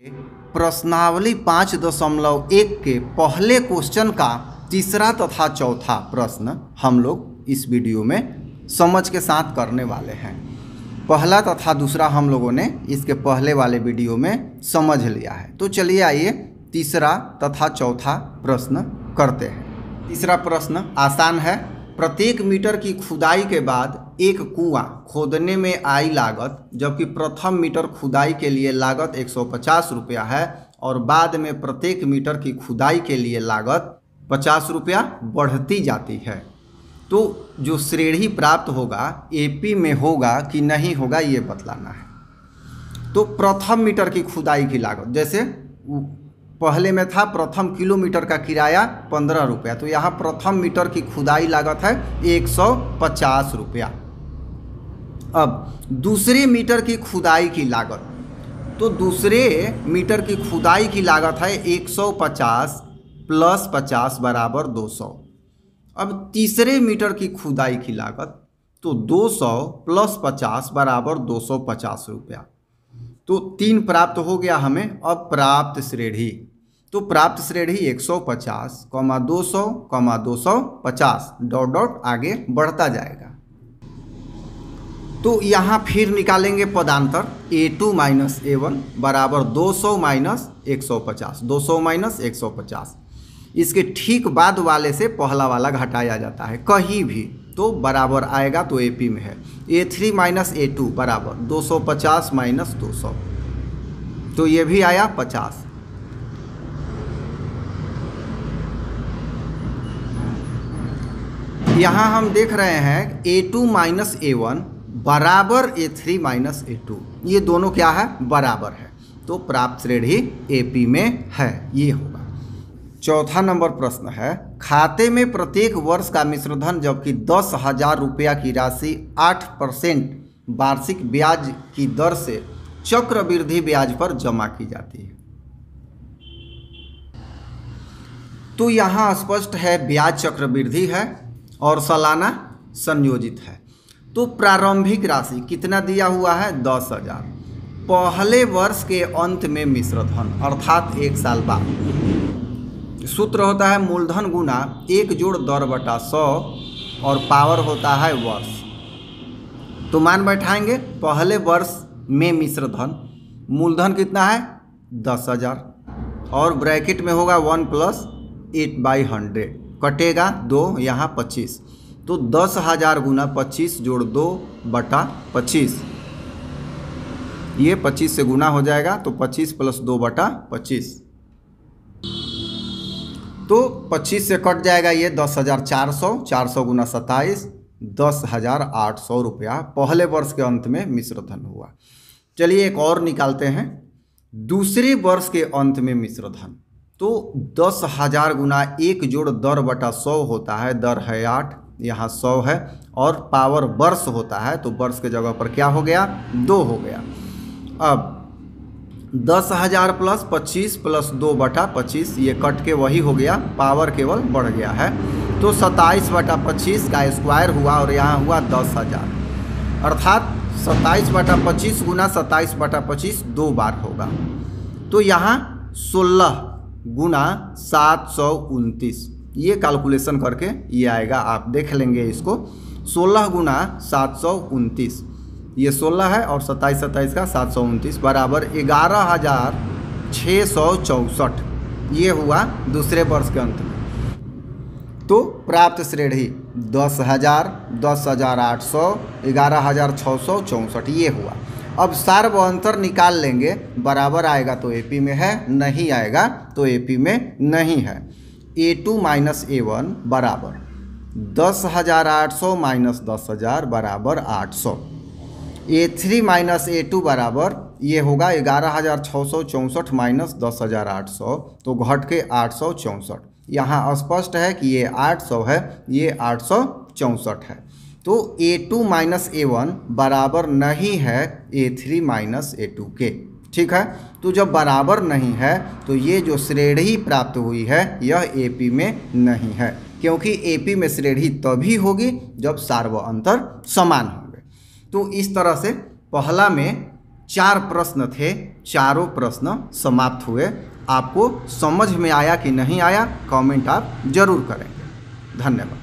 प्रश्नावली पाँच दशमलव एक के पहले क्वेश्चन का तीसरा तथा चौथा प्रश्न हम लोग इस वीडियो में समझ के साथ करने वाले हैं। पहला तथा दूसरा हम लोगों ने इसके पहले वाले वीडियो में समझ लिया है। तो चलिए आइए तीसरा तथा चौथा प्रश्न करते हैं। तीसरा प्रश्न आसान है। प्रत्येक मीटर की खुदाई के बाद एक कुआँ खोदने में आई लागत, जबकि प्रथम मीटर खुदाई के लिए लागत 150 रुपया है, और बाद में प्रत्येक मीटर की खुदाई के लिए लागत 50 रुपया बढ़ती जाती है। तो जो श्रेणी प्राप्त होगा एपी में होगा कि नहीं होगा, ये बतलाना है। तो प्रथम मीटर की खुदाई की लागत, जैसे पहले में था प्रथम किलोमीटर का किराया पंद्रह रुपया तो यहाँ प्रथम मीटर की खुदाई लागत है एक सौ पचास रुपया। अब दूसरे मीटर की खुदाई की लागत। तो दूसरे मीटर की खुदाई की लागत है एक सौ पचास प्लस पचास बराबर दो सौ। अब तीसरे मीटर की खुदाई की लागत तो दो सौ प्लस पचास बराबर दो सौ पचास रुपया। तो तीन प्राप्त हो गया हमें, अब प्राप्त श्रेणी तो प्राप्त श्रेणी 150 कॉमा दो सौ, कॉमा दो सौ पचास। डॉट डॉट आगे बढ़ता जाएगा। तो यहाँ फिर निकालेंगे पदांतर A two minus A one बराबर दो सौ माइनस एक सौ पचास, दो सौ माइनस एक सौ पचास। इसके ठीक बाद वाले से पहला वाला घटाया जाता है, कहीं भी तो बराबर आएगा तो ए पी में है। A three minus A two बराबर, दो सौ पचास माइनस दो सौ। तो ये भी आया पचास। यहाँ हम देख रहे हैं A two minus A one बराबर A three minus A two. ये दोनों क्या है? बराबर है। तो प्राप्त श्रेणी ए पी में है। ये होगा। चौथा नंबर प्रश्न है, खाते में प्रत्येक वर्ष का मिश्रधन जबकि दस हज़ार रुपया की राशि आठ परसेंट वार्षिक ब्याज की दर से चक्रवृद्धि ब्याज पर जमा की जाती है। तो यहाँ स्पष्ट है, ब्याज चक्रवृद्धि है और सालाना संयोजित है। तो प्रारंभिक राशि कितना दिया हुआ है? दस हज़ार। पहले वर्ष के अंत में मिश्रधन अर्थात एक साल बाद। सूत्र होता है मूलधन गुना एक जोड़ दर बटा सौ और पावर होता है वर्ष। तो मान बैठाएँगे, पहले वर्ष में मिश्रधन मूलधन कितना है? दस हज़ार। और ब्रैकेट में होगा one plus eight by hundred. कटेगा दो, यहाँ पच्चीस। तो दस हज़ार गुना पच्चीस जोड़ दो बटा पच्चीस। ये पच्चीस से गुना हो जाएगा तो पच्चीस प्लस दो बटा पच्चीस। तो पच्चीस से कट जाएगा ये दस हज़ार चार सौ चार सौ गुना सत्ताईस, दस हज़ार आठ सौ रुपया। पहले वर्ष के अंत में मिश्रधन हुआ। चलिए एक और निकालते हैं। दूसरे वर्ष के अंत में मिश्रधन तो दस हज़ार गुना एक जोड़ दर बटा सौ होता है, दर है आठ। यहाँ सौ है और पावर वर्ष होता है तो वर्ष के जगह पर क्या हो गया? दो हो गया। अब दस हज़ार प्लस पच्चीस प्लस दो बटा पच्चीस, ये कट के वही हो गया, पावर केवल बढ़ गया है। तो सत्ताईस बटा पच्चीस का स्क्वायर हुआ और यहाँ हुआ दस हज़ार। अर्थात सत्ताईस बटा पच्चीस गुना सत्ताईस बटा पच्चीस दो बार होगा। तो यहाँ सोलह गुना सात सौ उनतीस। ये कैलकुलेशन करके ये आएगा, आप देख लेंगे इसको। सोलह गुना सात सौ उनतीस। ये सोलह है और सत्ताईस सत्ताईस का सात सौ उनतीस बराबर ग्यारह हज़ार छः सौ चौंसठ। ये हुआ दूसरे वर्ष के अंत में। तो प्राप्त श्रेणी दस हज़ार दस हज़ार आठ सौ, ग्यारह हज़ार छः सौ चौंसठ, ये हुआ। अब सार्व अंतर निकाल लेंगे, बराबर आएगा तो एपी में है, नहीं आएगा तो एपी में नहीं है। A two minus A one बराबर। दस हज़ार आठ सौ माइनस दस हज़ार बराबर आठ सौ। A three minus A two बराबर, ये होगा ग्यारह हज़ार छः सौ चौंसठ माइनस दस हज़ार आठ सौ तो घट के आठ सौ चौंसठ। यहाँ स्पष्ट है कि ये आठ सौ है, ये आठ सौ चौंसठ है। तो A two minus A one बराबर नहीं है A three minus A two के। ठीक है? तो जब बराबर नहीं है तो ये जो श्रेणी प्राप्त हुई है, यह ए पी में नहीं है। क्योंकि ए पी में श्रेणी तभी होगी जब सार्व अंतर समान होंगे। तो इस तरह से पहला में चार प्रश्न थे, चारों प्रश्न समाप्त हुए। आपको समझ में आया कि नहीं आया कमेंट आप ज़रूर करेंगे। धन्यवाद।